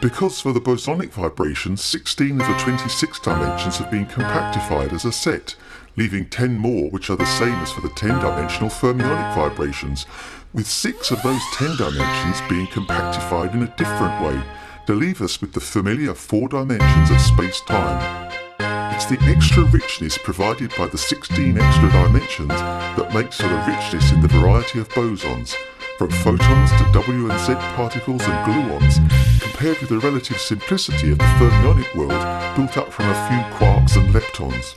Because for the bosonic vibrations, 16 of the 26 dimensions have been compactified as a set, leaving 10 more which are the same as for the 10-dimensional fermionic vibrations, with 6 of those 10 dimensions being compactified in a different way to leave us with the familiar 4 dimensions of space-time. It's the extra richness provided by the 16 extra dimensions that makes for the richness in the variety of bosons, from photons to W and Z particles and gluons, compared with the relative simplicity of the fermionic world built up from a few quarks and leptons.